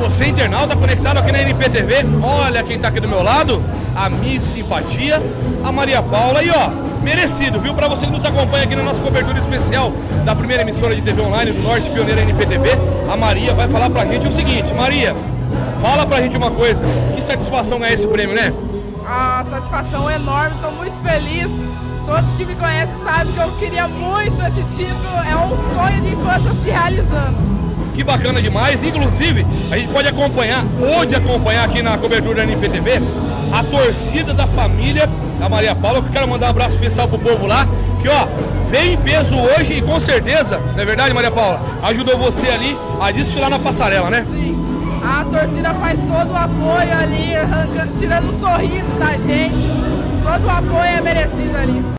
você internauta conectado aqui na NPTV, olha quem tá aqui do meu lado, a Miss Simpatia, a Maria Paula e ó, merecido, viu? Para você que nos acompanha aqui na nossa cobertura especial da primeira emissora de TV online do Norte Pioneira NPTV, a Maria vai falar pra gente o seguinte, Maria, fala pra gente uma coisa, que satisfação ganhar esse prêmio, né? A satisfação é enorme, estou muito feliz. Todos que me conhecem sabem que eu queria muito esse título, é um sonho de infância se realizando. Que bacana demais. Inclusive, a gente pode acompanhar, pode acompanhar aqui na cobertura da NPTV, a torcida da família da Maria Paula. Eu quero mandar um abraço especial pro povo lá, que ó, veio em peso hoje e com certeza, não é verdade, Maria Paula? Ajudou você ali a desfilar na passarela, né? Sim. A torcida faz todo o apoio ali, arranca, tirando o sorriso da gente. Todo o apoio é merecido ali.